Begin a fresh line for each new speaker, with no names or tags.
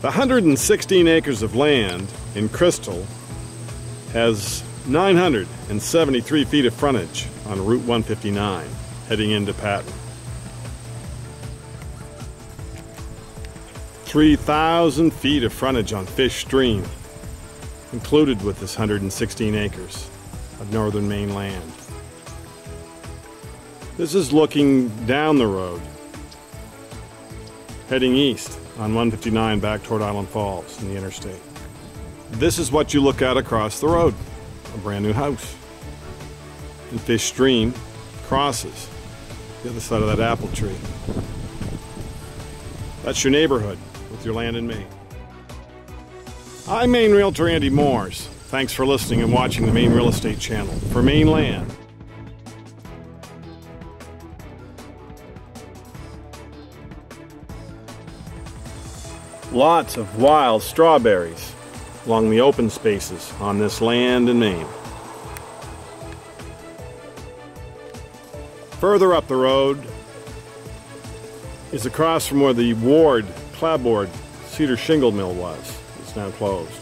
The 116 acres of land in Crystal has 973 feet of frontage on Route 159 heading into Patten. 3,000 feet of frontage on Fish Stream, included with this 116 acres of northern Maine land. This is looking down the road, heading east on 159 back toward Island Falls in the interstate. This is what you look at across the road a brand new house. And Fish Stream crosses the other side of that apple tree. That's your neighborhood with your land in Maine. I'm Maine Realtor Andy Mooers. Thanks for listening and watching the Maine Real Estate Channel for Maine Land. Lots of wild strawberries along the open spaces on this land in Maine. Further up the road is across from where the Ward clapboard cedar shingle mill was. It's now closed.